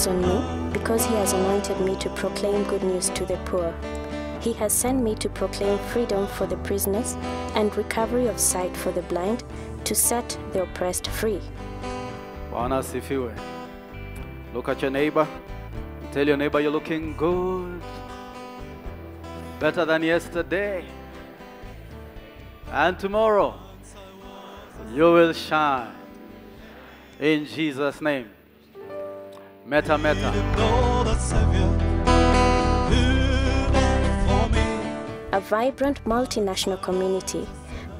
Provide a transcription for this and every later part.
is on me because he has anointed me to proclaim good news to the poor. He has sent me to proclaim freedom for the prisoners and recovery of sight for the blind, to set the oppressed free. Look at your neighbor. Tell your neighbor you're looking good. Better than yesterday. And tomorrow you will shine. In Jesus' name. Meta meta. know the Savior who died for me. A vibrant multinational community,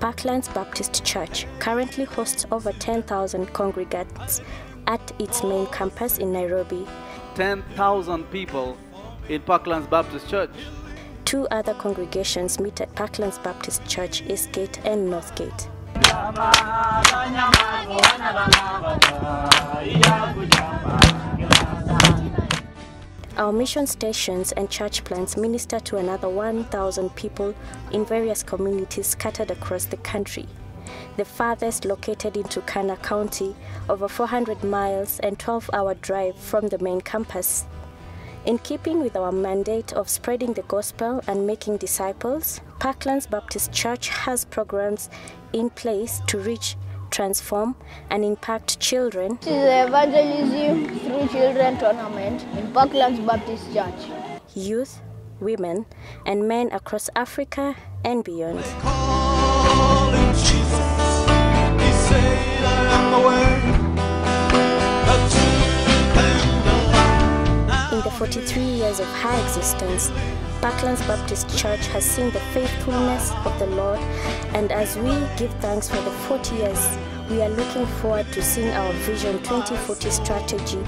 Parklands Baptist Church currently hosts over 10,000 congregants at its main campus in Nairobi. 10,000 people in Parklands Baptist Church. Two other congregations meet at Parklands Baptist Church, Eastgate and Northgate. Our mission stations and church plants minister to another 1,000 people in various communities scattered across the country. The farthest located in Turkana County, over 400 miles and 12 hour drive from the main campus. In keeping with our mandate of spreading the gospel and making disciples, Parklands Baptist Church has programs in place to reach, transform, and impact children This is the Evangelism Through Children tournament in Parklands Baptist Church. youth, women, and men across Africa and beyond. Call him Jesus. He said, I am the way, the truth, and the life. In the 43 years of high existence, Parklands Baptist Church has seen the faithfulness of the Lord, and as we give thanks for the 40 years, we are looking forward to seeing our Vision 2040 strategy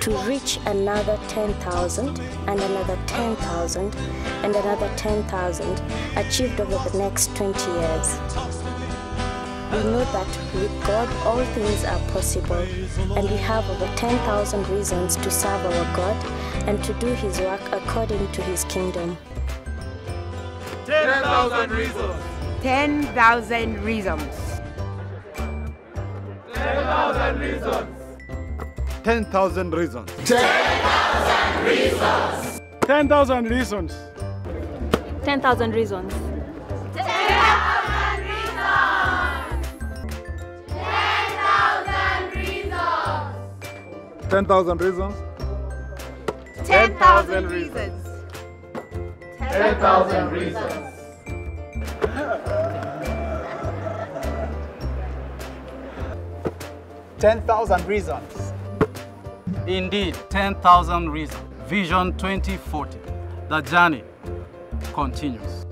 to reach another 10,000 and another 10,000 and another 10,000 achieved over the next 20 years. We know that with God all things are possible, and we have over 10,000 reasons to serve our God and to do His work according to His kingdom. 10,000 reasons. 10,000 reasons. 10,000 reasons. 10,000 reasons. 10,000 reasons. 10,000 reasons. 10,000 reasons. 10,000 reasons. 10,000 reasons. Ten thousand reasons. Ten thousand reasons. Indeed, 10,000 reasons. Vision 2040. The journey continues.